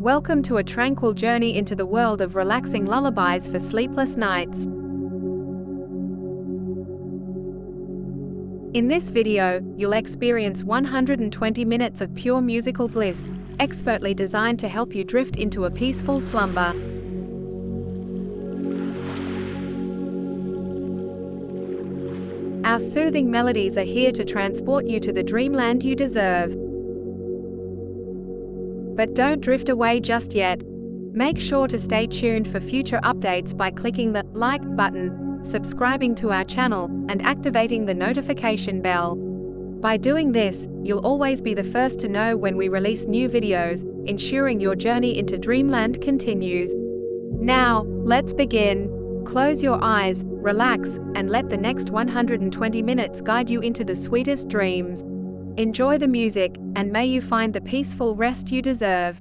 Welcome to a tranquil journey into the world of relaxing lullabies for sleepless nights. In this video, you'll experience 120 minutes of pure musical bliss, expertly designed to help you drift into a peaceful slumber. Our soothing melodies are here to transport you to the dreamland you deserve. But don't drift away just yet. Make sure to stay tuned for future updates by clicking the like button, subscribing to our channel, and activating the notification bell. By doing this, you'll always be the first to know when we release new videos, ensuring your journey into dreamland continues. Now, let's begin. Close your eyes, relax, and let the next 120 minutes guide you into the sweetest dreams. Enjoy the music, and may you find the peaceful rest you deserve.